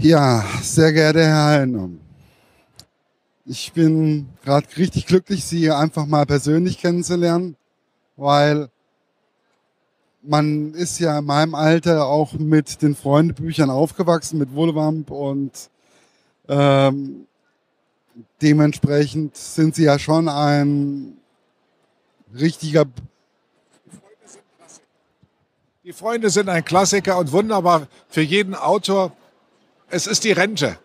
Ja, sehr geehrter Herr Heilner. Ich bin gerade richtig glücklich, Sie einfach mal persönlich kennenzulernen, weil man ist ja in meinem Alter auch mit den Freundebüchern aufgewachsen, mit Wohlwamp und ähm, dementsprechend sind Sie ja schon ein richtiger die Freunde sind ein Klassiker und wunderbar für jeden Autor. Es ist die Rente.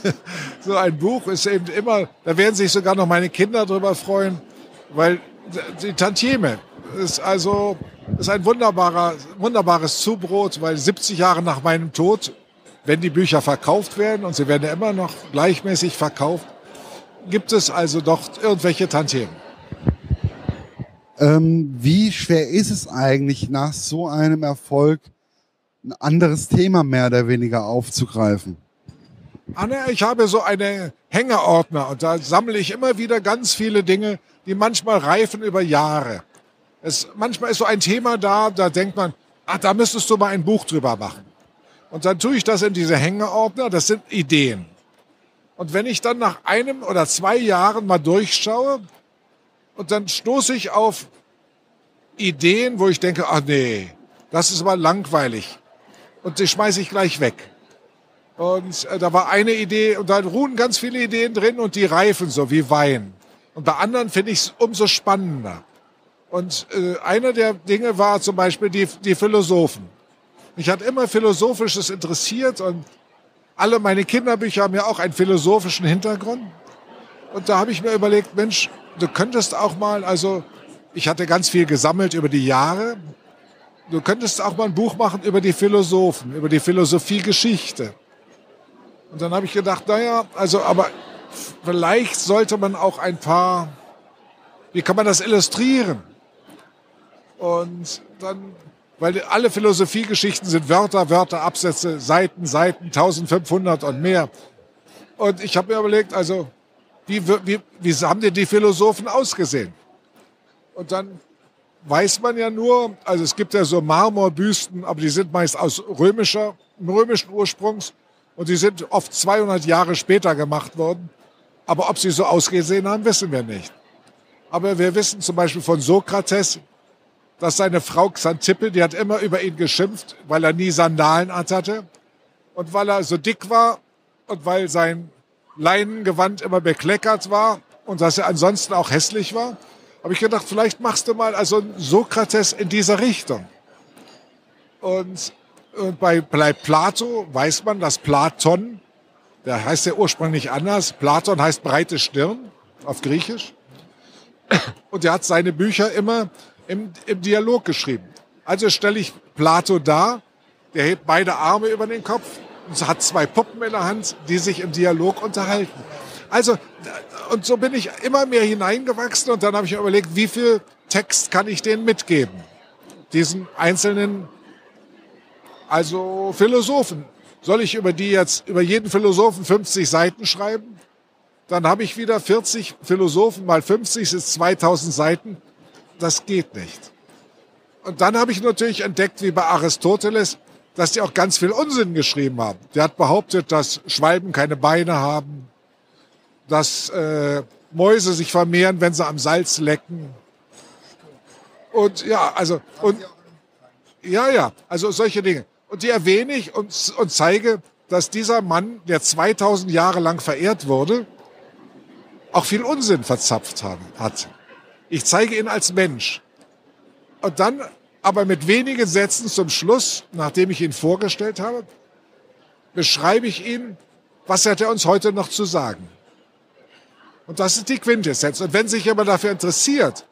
so ein Buch ist eben immer, da werden sich sogar noch meine Kinder drüber freuen, weil die Tantieme ist also ist ein wunderbarer, wunderbares Zubrot, weil 70 Jahre nach meinem Tod, wenn die Bücher verkauft werden und sie werden ja immer noch gleichmäßig verkauft, gibt es also doch irgendwelche Tantiemen. Ähm, wie schwer ist es eigentlich, nach so einem Erfolg ein anderes Thema mehr oder weniger aufzugreifen? Anne, ich habe so eine Hängeordner und da sammle ich immer wieder ganz viele Dinge, die manchmal reifen über Jahre. Es, manchmal ist so ein Thema da, da denkt man, ach, da müsstest du mal ein Buch drüber machen. Und dann tue ich das in diese Hängeordner, das sind Ideen. Und wenn ich dann nach einem oder zwei Jahren mal durchschaue, und dann stoße ich auf Ideen, wo ich denke, ach nee, das ist aber langweilig. Und die schmeiße ich gleich weg. Und äh, da war eine Idee und da ruhen ganz viele Ideen drin und die reifen so wie Wein. Und bei anderen finde ich es umso spannender. Und äh, einer der Dinge war zum Beispiel die, die Philosophen. Mich hat immer Philosophisches interessiert und alle meine Kinderbücher haben ja auch einen philosophischen Hintergrund. Und da habe ich mir überlegt, Mensch, du könntest auch mal, also ich hatte ganz viel gesammelt über die Jahre. Du könntest auch mal ein Buch machen über die Philosophen, über die Philosophiegeschichte. Und dann habe ich gedacht, naja, also, aber vielleicht sollte man auch ein paar, wie kann man das illustrieren? Und dann, weil alle Philosophiegeschichten sind Wörter, Wörter, Absätze, Seiten, Seiten, 1500 und mehr. Und ich habe mir überlegt, also wie, wie, wie haben denn die Philosophen ausgesehen? Und dann weiß man ja nur, also es gibt ja so Marmorbüsten, aber die sind meist aus römischer, römischen Ursprungs und die sind oft 200 Jahre später gemacht worden. Aber ob sie so ausgesehen haben, wissen wir nicht. Aber wir wissen zum Beispiel von Sokrates, dass seine Frau Xantippe, die hat immer über ihn geschimpft, weil er nie Sandalen hatte und weil er so dick war und weil sein Leinengewand immer bekleckert war und dass er ansonsten auch hässlich war, habe ich gedacht, vielleicht machst du mal also Sokrates in dieser Richtung. Und, und bei, bei Plato weiß man, dass Platon, der heißt ja ursprünglich anders, Platon heißt breite Stirn auf Griechisch. Und er hat seine Bücher immer im, im Dialog geschrieben. Also stelle ich Plato da, der hebt beide Arme über den Kopf und hat zwei Puppen in der Hand, die sich im Dialog unterhalten. Also, und so bin ich immer mehr hineingewachsen und dann habe ich mir überlegt, wie viel Text kann ich denen mitgeben? Diesen einzelnen, also Philosophen. Soll ich über die jetzt, über jeden Philosophen 50 Seiten schreiben? Dann habe ich wieder 40 Philosophen mal 50 ist 2000 Seiten. Das geht nicht. Und dann habe ich natürlich entdeckt, wie bei Aristoteles, dass die auch ganz viel Unsinn geschrieben haben. Der hat behauptet, dass Schwalben keine Beine haben, dass äh, Mäuse sich vermehren, wenn sie am Salz lecken. Und ja, also und ja, ja, also solche Dinge. Und die erwähne ich und, und zeige, dass dieser Mann, der 2000 Jahre lang verehrt wurde, auch viel Unsinn verzapft haben, hat. Ich zeige ihn als Mensch. Und dann aber mit wenigen Sätzen zum Schluss, nachdem ich ihn vorgestellt habe, beschreibe ich ihm, was hat er uns heute noch zu sagen. Und das ist die Quintessenz. Und wenn sich jemand dafür interessiert,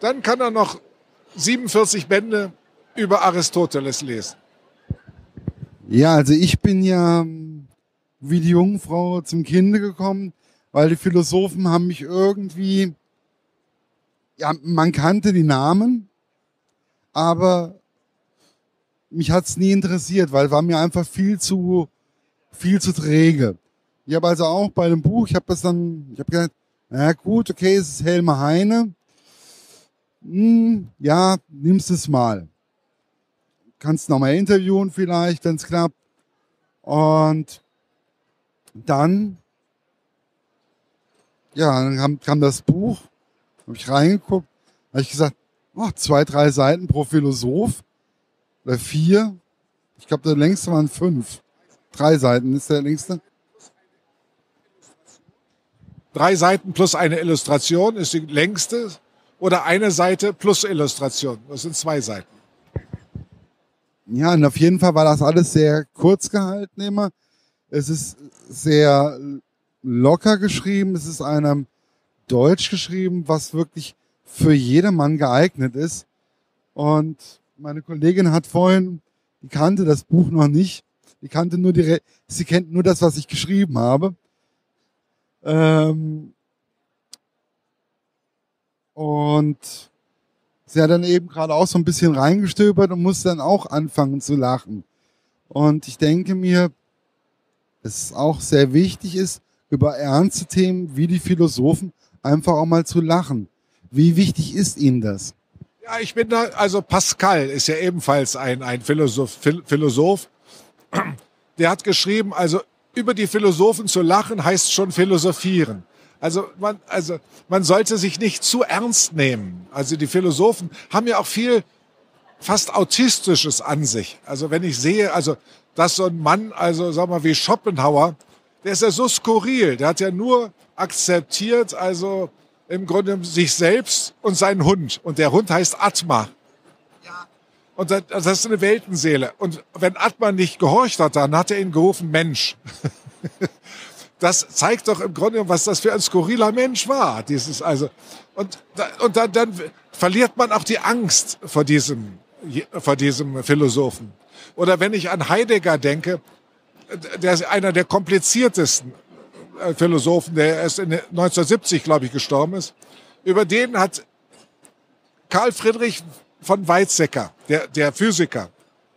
dann kann er noch 47 Bände über Aristoteles lesen. Ja, also ich bin ja wie die Jungfrau zum Kinde gekommen, weil die Philosophen haben mich irgendwie, ja, man kannte die Namen, aber mich hat's nie interessiert, weil war mir einfach viel zu viel zu träge. Ich habe also auch bei dem Buch, ich habe das dann, ich habe gedacht, na gut, okay, es ist Helmer Heine. Hm, ja, nimmst es mal. Kannst noch mal interviewen vielleicht, wenn es klappt. Und dann, ja, dann kam, kam das Buch, habe ich reingeguckt, habe ich gesagt, oh, zwei, drei Seiten pro Philosoph oder vier. Ich glaube, der längste waren fünf. Drei Seiten ist der längste. Drei Seiten plus eine Illustration ist die längste oder eine Seite plus Illustration. Das sind zwei Seiten. Ja, und auf jeden Fall war das alles sehr kurz gehalten immer. Es ist sehr locker geschrieben. Es ist einem Deutsch geschrieben, was wirklich für jedermann geeignet ist. Und meine Kollegin hat vorhin, die kannte das Buch noch nicht. Die kannte nur die, sie kennt nur das, was ich geschrieben habe. Ähm und sie hat dann eben gerade auch so ein bisschen reingestöbert und musste dann auch anfangen zu lachen. Und ich denke mir, dass es auch sehr wichtig ist, über ernste Themen wie die Philosophen einfach auch mal zu lachen. Wie wichtig ist Ihnen das? Ja, ich bin da, also Pascal ist ja ebenfalls ein, ein Philosoph, Philosoph. Der hat geschrieben, also über die Philosophen zu lachen heißt schon philosophieren. Also man, also man sollte sich nicht zu ernst nehmen. Also die Philosophen haben ja auch viel fast autistisches an sich. Also wenn ich sehe, also dass so ein Mann, also sag mal wie Schopenhauer, der ist ja so skurril. Der hat ja nur akzeptiert, also im Grunde sich selbst und seinen Hund. Und der Hund heißt Atma. Und das ist eine Weltenseele. Und wenn Atma nicht gehorcht hat, dann hat er ihn gerufen Mensch. Das zeigt doch im Grunde, was das für ein skurriler Mensch war. Dieses also und und dann, dann verliert man auch die Angst vor diesem vor diesem Philosophen. Oder wenn ich an Heidegger denke, der ist einer der kompliziertesten äh, Philosophen, der erst in 1970, glaube ich, gestorben ist. Über den hat Karl Friedrich von Weizsäcker, der, der Physiker,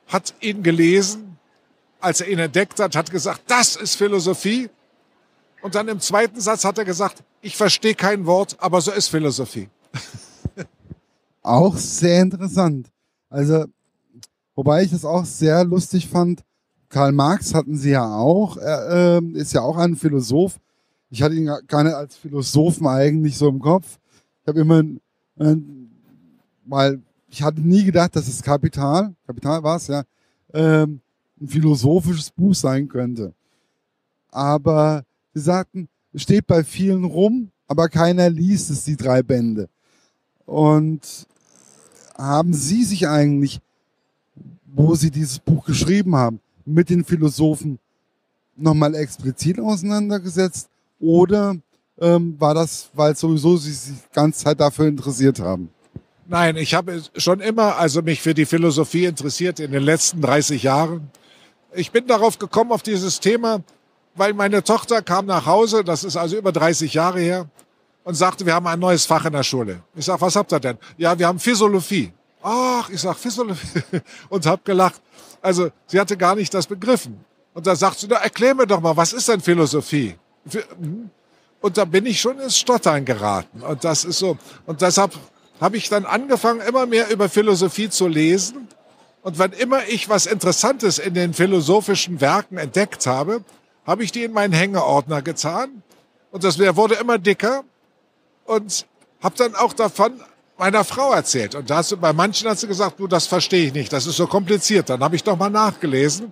hat ihn gelesen, als er ihn entdeckt hat, hat gesagt, das ist Philosophie. Und dann im zweiten Satz hat er gesagt, ich verstehe kein Wort, aber so ist Philosophie. Auch sehr interessant. Also, wobei ich das auch sehr lustig fand, Karl Marx hatten sie ja auch, er äh, ist ja auch ein Philosoph. Ich hatte ihn gar nicht als Philosophen eigentlich so im Kopf. Ich habe immer, äh, weil ich hatte nie gedacht, dass es Kapital, Kapital war es ja, äh, ein philosophisches Buch sein könnte. Aber sie sagten, es steht bei vielen rum, aber keiner liest es, die drei Bände. Und haben Sie sich eigentlich, wo Sie dieses Buch geschrieben haben, mit den Philosophen nochmal explizit auseinandergesetzt oder ähm, war das, weil sowieso sie sich die ganze Zeit dafür interessiert haben? Nein, ich habe schon immer also mich für die Philosophie interessiert in den letzten 30 Jahren. Ich bin darauf gekommen auf dieses Thema, weil meine Tochter kam nach Hause, das ist also über 30 Jahre her, und sagte, wir haben ein neues Fach in der Schule. Ich sag, was habt ihr denn? Ja, wir haben Physiologie. Ach, ich sag Physiologie und hab gelacht. Also sie hatte gar nicht das begriffen. Und da sagt sie, erklär mir doch mal, was ist denn Philosophie? Hm? Und da bin ich schon ins Stottern geraten. Und das ist so. Und deshalb habe ich dann angefangen, immer mehr über Philosophie zu lesen. Und wann immer ich was Interessantes in den philosophischen Werken entdeckt habe, habe ich die in meinen Hängeordner getan. Und das wurde immer dicker. Und habe dann auch davon meiner Frau erzählt. Und das, bei manchen hat sie gesagt, du, das verstehe ich nicht, das ist so kompliziert. Dann habe ich doch mal nachgelesen,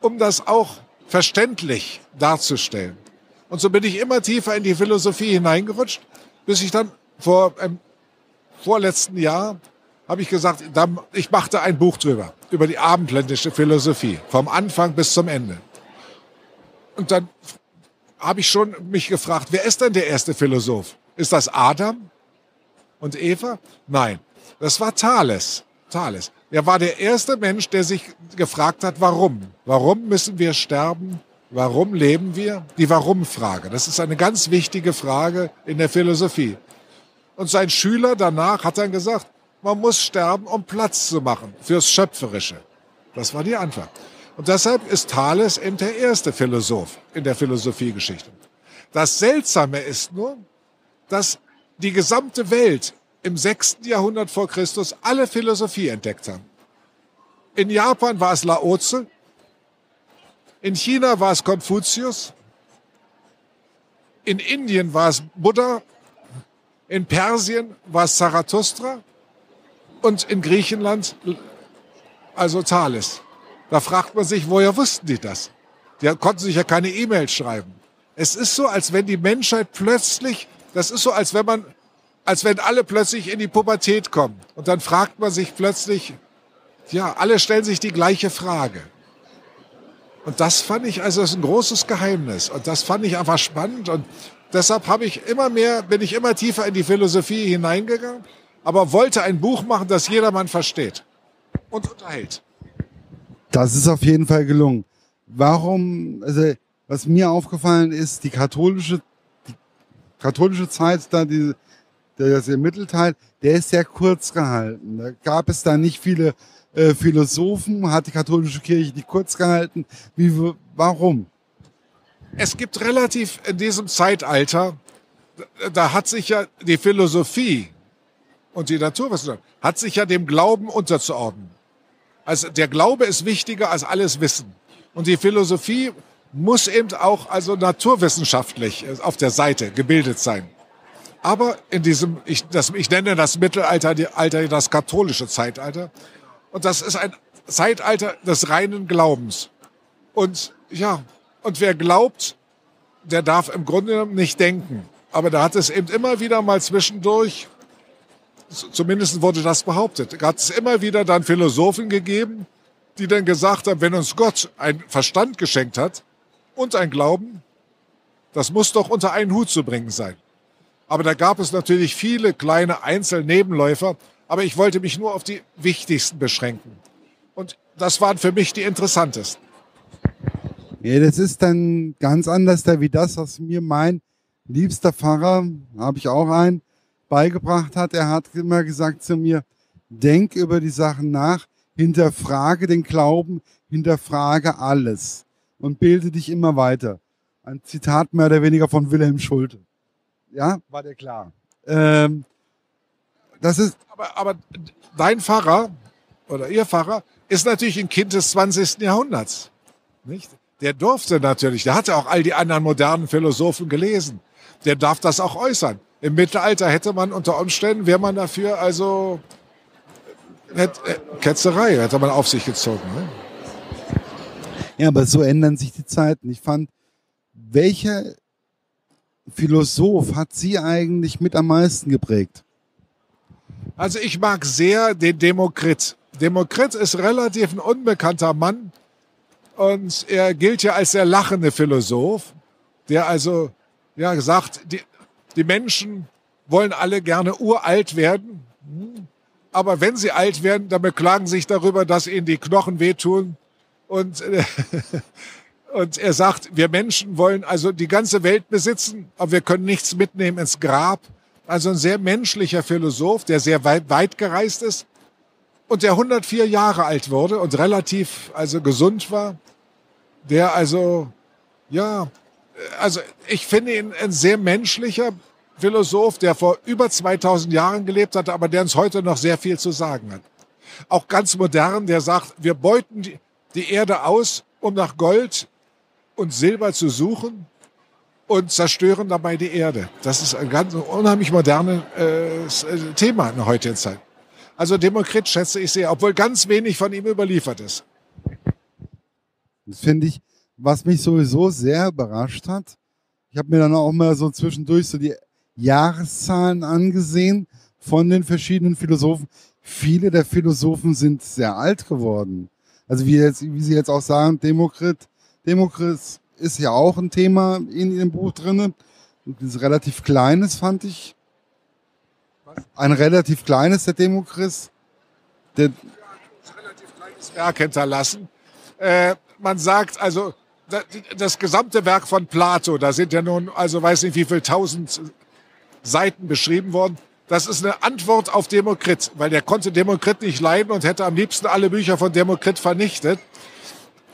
um das auch verständlich darzustellen. Und so bin ich immer tiefer in die Philosophie hineingerutscht, bis ich dann vor im vorletzten Jahr habe ich gesagt, ich machte ein Buch drüber, über die abendländische Philosophie, vom Anfang bis zum Ende. Und dann habe ich schon mich gefragt, wer ist denn der erste Philosoph? Ist das Adam? und Eva? Nein, das war Thales. Thales. Er war der erste Mensch, der sich gefragt hat, warum? Warum müssen wir sterben? Warum leben wir? Die Warum-Frage. Das ist eine ganz wichtige Frage in der Philosophie. Und sein Schüler danach hat dann gesagt, man muss sterben, um Platz zu machen fürs Schöpferische. Das war die Antwort. Und deshalb ist Thales eben der erste Philosoph in der Philosophiegeschichte. Das Seltsame ist nur, dass die gesamte Welt im 6. Jahrhundert vor Christus alle Philosophie entdeckt haben. In Japan war es Laozi, in China war es Konfuzius, In Indien war es Buddha, in Persien war es Zarathustra und in Griechenland also Thales. Da fragt man sich, woher wussten die das? Die konnten sich ja keine E-Mails schreiben. Es ist so, als wenn die Menschheit plötzlich, das ist so, als wenn man, als wenn alle plötzlich in die Pubertät kommen. Und dann fragt man sich plötzlich, ja, alle stellen sich die gleiche Frage. Und das fand ich, also das ist ein großes Geheimnis. Und das fand ich einfach spannend. Und deshalb habe ich immer mehr, bin ich immer tiefer in die Philosophie hineingegangen, aber wollte ein Buch machen, das jedermann versteht und unterhält. Das ist auf jeden Fall gelungen. Warum, also was mir aufgefallen ist, die katholische, die katholische Zeit, da die, der, der Mittelteil, der ist sehr kurz gehalten. Da gab es da nicht viele äh, Philosophen, hat die katholische Kirche die kurz gehalten. Wie, warum? Es gibt relativ in diesem Zeitalter, da hat sich ja die Philosophie und die Naturwissenschaft hat sich ja dem Glauben unterzuordnen. Also der Glaube ist wichtiger als alles Wissen. Und die Philosophie muss eben auch also naturwissenschaftlich auf der Seite gebildet sein. Aber in diesem, ich, das, ich nenne das Mittelalter die, Alter, das katholische Zeitalter. Und das ist ein Zeitalter des reinen Glaubens. Und ja, und wer glaubt, der darf im Grunde genommen nicht denken. Aber da hat es eben immer wieder mal zwischendurch, zumindest wurde das behauptet, hat es immer wieder dann Philosophen gegeben, die dann gesagt haben, wenn uns Gott ein Verstand geschenkt hat und ein Glauben, das muss doch unter einen Hut zu bringen sein. Aber da gab es natürlich viele kleine Einzelnebenläufer, aber ich wollte mich nur auf die wichtigsten beschränken. Und das waren für mich die interessantesten. Ja, das ist dann ganz anders da wie das, was mir mein liebster Pfarrer, habe ich auch einen, beigebracht hat. Er hat immer gesagt zu mir, denk über die Sachen nach, hinterfrage den Glauben, hinterfrage alles und bilde dich immer weiter. Ein Zitat mehr oder weniger von Wilhelm Schulte. Ja, war der klar. Ähm, das ist aber, aber dein Pfarrer oder ihr Pfarrer ist natürlich ein Kind des 20. Jahrhunderts. Nicht? Der durfte natürlich, der hatte auch all die anderen modernen Philosophen gelesen. Der darf das auch äußern. Im Mittelalter hätte man unter Umständen, wäre man dafür also hätte, äh, Ketzerei hätte man auf sich gezogen. Ne? Ja, aber so ändern sich die Zeiten. Ich fand, welcher Philosoph hat Sie eigentlich mit am meisten geprägt? Also ich mag sehr den Demokrit. Demokrit ist relativ ein unbekannter Mann und er gilt ja als der lachende Philosoph, der also ja sagt, die, die Menschen wollen alle gerne uralt werden, aber wenn sie alt werden, dann beklagen sich darüber, dass ihnen die Knochen wehtun und Und er sagt, wir Menschen wollen also die ganze Welt besitzen, aber wir können nichts mitnehmen ins Grab. Also ein sehr menschlicher Philosoph, der sehr weit, weit gereist ist und der 104 Jahre alt wurde und relativ also gesund war. Der also, ja, also ich finde ihn ein sehr menschlicher Philosoph, der vor über 2000 Jahren gelebt hat, aber der uns heute noch sehr viel zu sagen hat. Auch ganz modern, der sagt, wir beuten die, die Erde aus, um nach Gold und Silber zu suchen und zerstören dabei die Erde. Das ist ein ganz unheimlich modernes äh, Thema in der heutigen Zeit. Also Demokrit schätze ich sehr, obwohl ganz wenig von ihm überliefert ist. Das finde ich, was mich sowieso sehr überrascht hat. Ich habe mir dann auch mal so zwischendurch so die Jahreszahlen angesehen von den verschiedenen Philosophen. Viele der Philosophen sind sehr alt geworden. Also wie, jetzt, wie Sie jetzt auch sagen, Demokrit Demokris ist ja auch ein Thema in dem Buch drin. Ist relativ kleines, fand ich. Ein relativ kleines, der Demokris. Der ein relativ kleines Werk hinterlassen. Äh, man sagt also, das, gesamte Werk von Plato, da sind ja nun, also weiß nicht wie viel tausend Seiten beschrieben worden. Das ist eine Antwort auf Demokrit, weil der konnte Demokrit nicht leiden und hätte am liebsten alle Bücher von Demokrit vernichtet.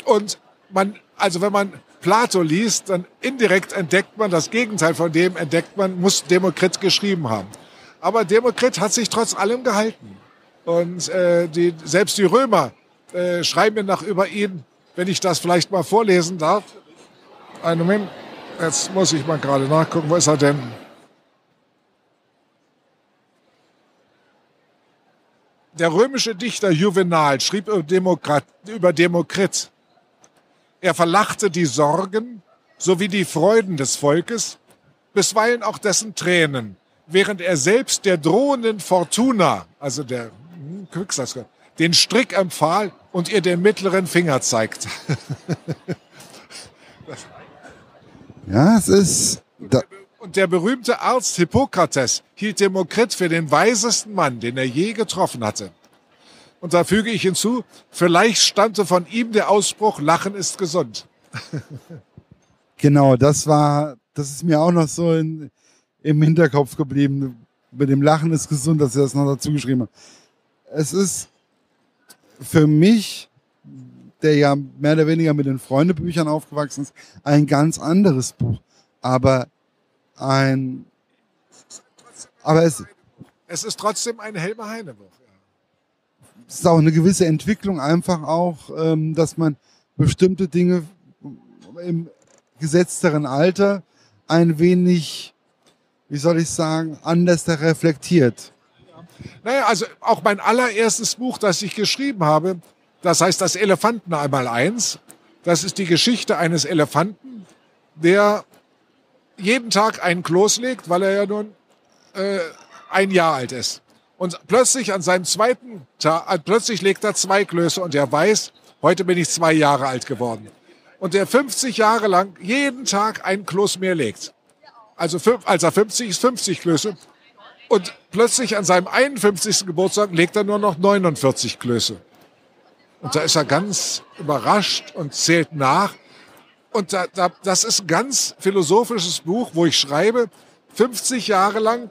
Und man also wenn man Plato liest, dann indirekt entdeckt man das Gegenteil von dem entdeckt man, muss Demokrit geschrieben haben. Aber Demokrit hat sich trotz allem gehalten. Und äh, die, selbst die Römer äh, schreiben mir nach über ihn, wenn ich das vielleicht mal vorlesen darf. Einen Moment. Jetzt muss ich mal gerade nachgucken, wo ist er denn? Der römische Dichter Juvenal schrieb über, Demokrat, über Demokrit. Er verlachte die Sorgen sowie die Freuden des Volkes, bisweilen auch dessen Tränen, während er selbst der drohenden Fortuna, also der hm, den Strick empfahl und ihr den mittleren Finger zeigt. Ja, es ist. Und der berühmte Arzt Hippokrates hielt Demokrit für den weisesten Mann, den er je getroffen hatte. Und da füge ich hinzu, vielleicht stammte von ihm der Ausspruch, Lachen ist gesund. genau, das war, das ist mir auch noch so in, im Hinterkopf geblieben. Mit dem Lachen ist gesund, dass er das noch dazu geschrieben hat. Es ist für mich der ja mehr oder weniger mit den Freundebüchern aufgewachsen ist, ein ganz anderes Buch. Aber ein, aber es, es ist trotzdem ein Helmer Heine Buch. Es ist auch eine gewisse Entwicklung einfach auch, ähm, dass man bestimmte Dinge im gesetzteren Alter ein wenig, wie soll ich sagen, anders reflektiert. Naja, also auch mein allererstes Buch, das ich geschrieben habe, das heißt, das Elefanten einmal eins, das ist die Geschichte eines Elefanten, der jeden Tag einen Kloß legt, weil er ja nun äh, ein Jahr alt ist. Und plötzlich an seinem zweiten Tag, äh, plötzlich legt er zwei Klöße und er weiß, heute bin ich zwei Jahre alt geworden. Und der 50 Jahre lang jeden Tag einen Kloß mehr legt. Also als er 50 ist, 50 Klöße. Und plötzlich an seinem 51. Geburtstag legt er nur noch 49 Klöße. Und da ist er ganz überrascht und zählt nach. Und da, da, das ist ein ganz philosophisches Buch, wo ich schreibe, 50 Jahre lang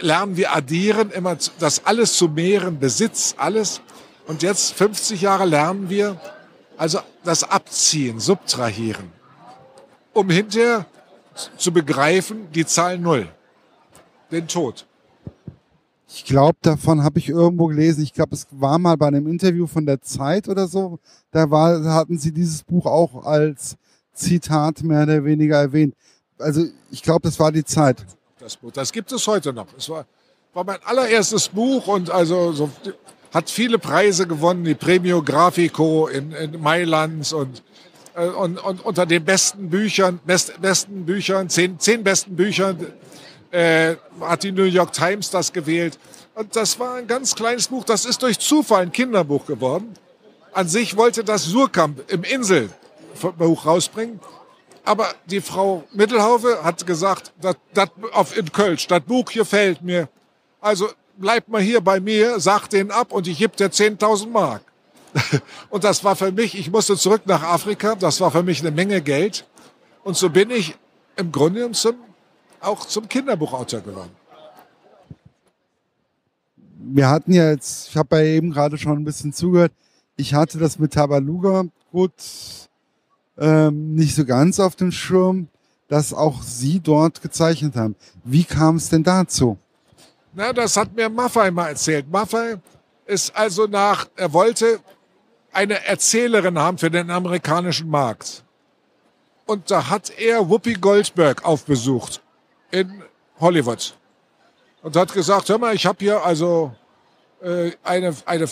lernen wir addieren, immer das alles zu mehren, Besitz, alles. Und jetzt 50 Jahre lernen wir also das Abziehen, Subtrahieren, um hinterher zu begreifen, die Zahl Null, den Tod. Ich glaube, davon habe ich irgendwo gelesen. Ich glaube, es war mal bei einem Interview von der Zeit oder so. Da war, hatten sie dieses Buch auch als Zitat mehr oder weniger erwähnt. Also ich glaube, das war die Zeit. Das Buch, das gibt es heute noch. Es war, war mein allererstes Buch und also so, hat viele Preise gewonnen, die Premio Grafico in, in Mailand und, äh, und, und unter den besten Büchern, best, besten Büchern, zehn, zehn besten Büchern äh, hat die New York Times das gewählt. Und das war ein ganz kleines Buch. Das ist durch Zufall ein Kinderbuch geworden. An sich wollte das Surkamp im Inselbuch rausbringen. Aber die Frau Mittelhaufe hat gesagt, dat, dat auf in Kölsch, das Buch hier fällt mir. Also bleib mal hier bei mir, sag den ab und ich gebe dir 10.000 Mark. und das war für mich, ich musste zurück nach Afrika, das war für mich eine Menge Geld. Und so bin ich im Grunde zum auch zum Kinderbuchautor geworden. Wir hatten ja jetzt, ich habe ja eben gerade schon ein bisschen zugehört, ich hatte das mit Tabaluga gut ähm, nicht so ganz auf dem Schirm, dass auch Sie dort gezeichnet haben. Wie kam es denn dazu? Na, das hat mir Maffei mal erzählt. Maffei ist also nach, er wollte eine Erzählerin haben für den amerikanischen Markt. Und da hat er Whoopi Goldberg aufbesucht in Hollywood und hat gesagt, hör mal, ich habe hier also äh, eine, eine,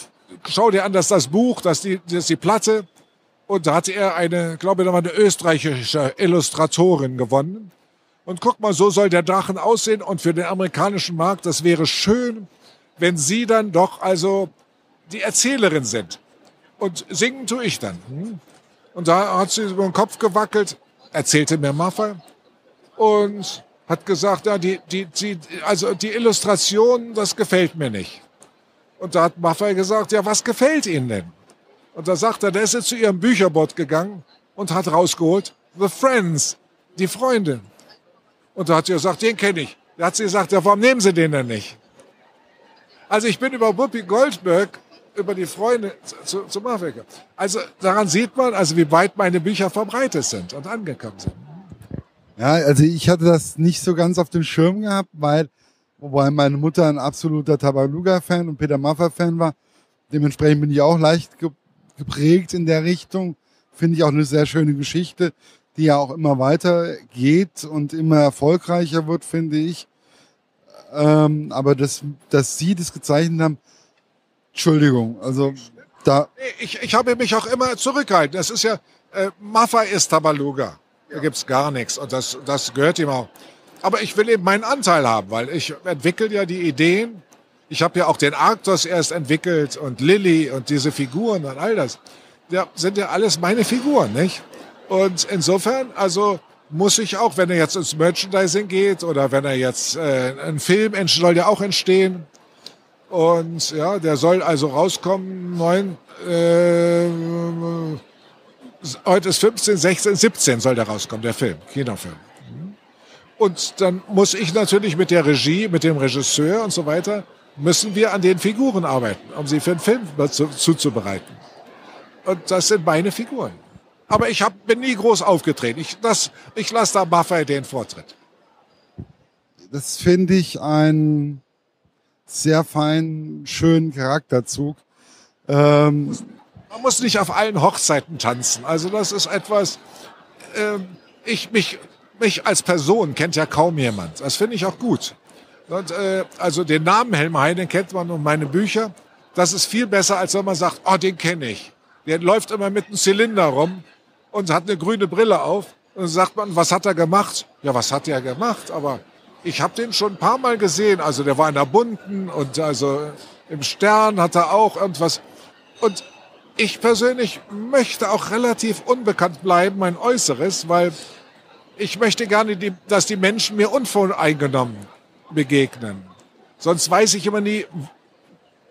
schau dir an, dass das Buch, dass die, das die Platte und da hatte er eine, glaube ich, nochmal eine österreichische Illustratorin gewonnen. Und guck mal, so soll der Drachen aussehen und für den amerikanischen Markt, das wäre schön, wenn Sie dann doch also die Erzählerin sind. Und singen tue ich dann. Hm? Und da hat sie über den Kopf gewackelt, erzählte mir Maffei. Und hat gesagt, ja, die, die, die, also die Illustration, das gefällt mir nicht. Und da hat Maffei gesagt, ja, was gefällt Ihnen denn? Und da sagt er, der ist jetzt zu ihrem Bücherbot gegangen und hat rausgeholt, The Friends, die Freunde. Und da hat sie gesagt, den kenne ich. Da hat sie gesagt, ja, warum nehmen Sie den denn nicht? Also ich bin über Whoopi Goldberg, über die Freunde zu, zu Maffei. Also daran sieht man, also wie weit meine Bücher verbreitet sind und angekommen sind. Ja, also ich hatte das nicht so ganz auf dem Schirm gehabt, weil, wobei meine Mutter ein absoluter Tabaluga-Fan und Peter Maffer-Fan war. Dementsprechend bin ich auch leicht geprägt in der Richtung. Finde ich auch eine sehr schöne Geschichte. die ja auch immer weiter geht und immer erfolgreicher wird, finde ich. Ähm, aber dass, dass Sie das gezeichnet haben, Entschuldigung, also da. Ich, ich habe mich auch immer zurückgehalten. Das ist ja, äh, Maffa ist Tabaluga. Da gibt's gar nichts und das, das gehört ihm auch. Aber ich will eben meinen Anteil haben, weil ich entwickle ja die Ideen. Ich habe ja auch den Arktos erst entwickelt und Lilly und diese Figuren und all das. Ja, sind ja alles meine Figuren, nicht? Und insofern, also muss ich auch, wenn er jetzt ins Merchandising geht oder wenn er jetzt äh, ein Film soll ja auch entstehen. Und ja, der soll also rauskommen, neun, äh, heute ist 15, 16, 17 soll der rauskommen, der Film, Kinofilm. Und dann muss ich natürlich mit der Regie, mit dem Regisseur und so weiter, müssen wir an den Figuren arbeiten, um sie für einen Film zuzubereiten. Und das sind meine Figuren. Aber ich hab, bin nie groß aufgetreten. Ich, ich lasse da Buffy den Vortritt. Das finde ich ein sehr feinen, schönen Charakterzug. Ähm, Man muss nicht auf allen Hochzeiten tanzen. Also das ist etwas, ähm, ich mich mich als Person kennt ja kaum jemand. Das finde ich auch gut. Äh, also den Namen Helm Heine kennt man und meine Bücher. Das ist viel besser, als wenn man sagt, oh, den kenne ich. Der läuft immer mit einem Zylinder rum und hat eine grüne Brille auf. Und dann sagt man, was hat er gemacht? Ja, was hat er gemacht? Aber ich habe den schon ein paar Mal gesehen. Also der war in der Bunten und also im Stern hat er auch irgendwas. Und ich persönlich möchte auch relativ unbekannt bleiben, mein Äußeres, weil ich möchte gerne, die, dass die Menschen mir unvoreingenommen begegnen. Sonst weiß ich immer nie,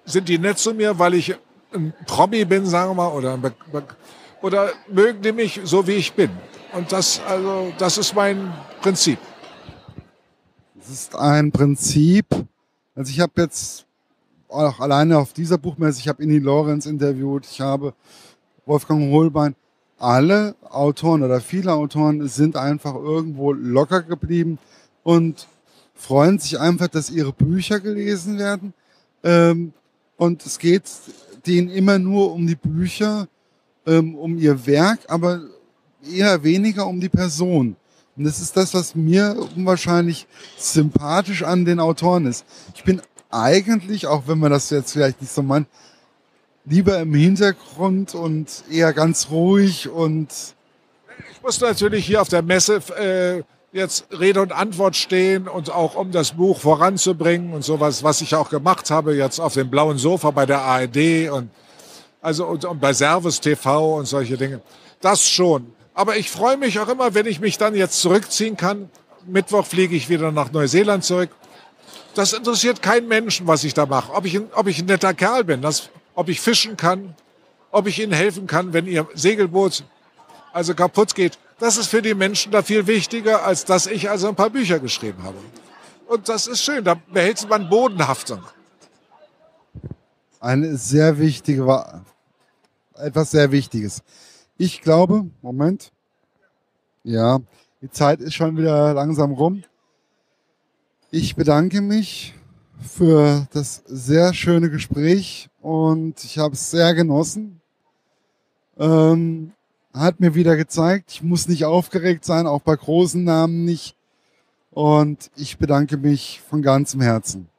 sind die nett zu mir, weil ich ein Promi bin, sagen wir mal, oder, oder mögen die mich so, wie ich bin. Und das, also, das ist mein Prinzip. Das ist ein Prinzip. Also ich habe jetzt auch alleine auf dieser Buchmesse, ich habe Inni Lorenz interviewt, ich habe Wolfgang Holbein alle Autoren oder viele Autoren sind einfach irgendwo locker geblieben und freuen sich einfach, dass ihre Bücher gelesen werden. Ähm, und es geht denen immer nur um die Bücher, ähm, um ihr Werk, aber eher weniger um die Person. Und das ist das, was mir unwahrscheinlich sympathisch an den Autoren ist. Ich bin eigentlich, auch wenn man das jetzt vielleicht nicht so meint, lieber im Hintergrund und eher ganz ruhig und. Ich muss natürlich hier auf der Messe äh, jetzt Rede und Antwort stehen und auch um das Buch voranzubringen und sowas, was ich auch gemacht habe, jetzt auf dem blauen Sofa bei der ARD und also und, und bei Servus TV und solche Dinge. Das schon. Aber ich freue mich auch immer, wenn ich mich dann jetzt zurückziehen kann. Mittwoch fliege ich wieder nach Neuseeland zurück. Das interessiert keinen Menschen, was ich da mache. Ob ich, ob ich ein netter Kerl bin, das ob ich fischen kann, ob ich ihnen helfen kann, wenn ihr Segelboot also kaputt geht. Das ist für die Menschen da viel wichtiger, als dass ich also ein paar Bücher geschrieben habe. Und das ist schön, da behält man Bodenhaftung. Eine sehr wichtige, etwas sehr Wichtiges. Ich glaube, Moment, ja, die Zeit ist schon wieder langsam rum. Ich bedanke mich für das sehr schöne Gespräch und ich habe es sehr genossen. Ähm, hat mir wieder gezeigt, ich muss nicht aufgeregt sein, auch bei großen Namen nicht. Und ich bedanke mich von ganzem Herzen.